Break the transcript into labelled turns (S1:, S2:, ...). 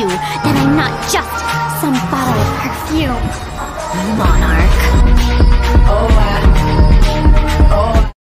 S1: you, then I'm not just some bottle of perfume. You